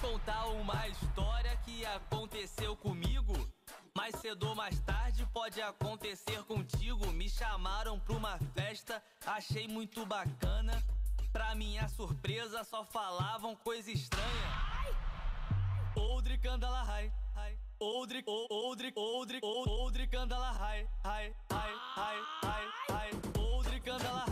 contar uma história que aconteceu comigo. Mais cedo ou mais tarde pode acontecer contigo. Me chamaram pra uma festa, achei muito bacana. Pra minha surpresa, só falavam coisa estranha. Oldri Candela Rai, Oldri, Oldri, Oldri, Oldri Candela Rai, Rai, Rai, Rai, Rai, Rai, Oldri Candela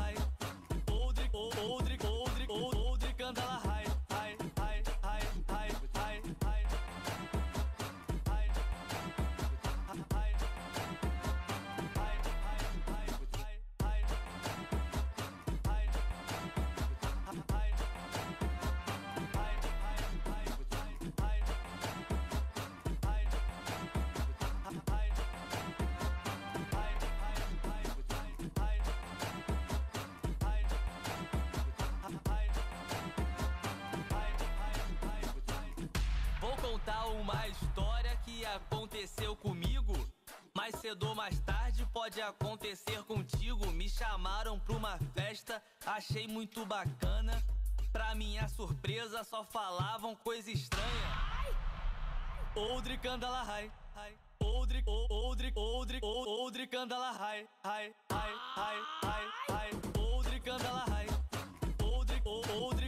uma história que aconteceu comigo. Mais cedo ou mais tarde pode acontecer contigo. Me chamaram pra uma festa, achei muito bacana. Pra minha surpresa, só falavam coisa estranha. Oldri Kandalahai, Oldri, Oldri, Oldri, Oldri Kandalahai, Hai, Hai, Hai, Hai, Oldri Kandalahai, Oldri, Oldri.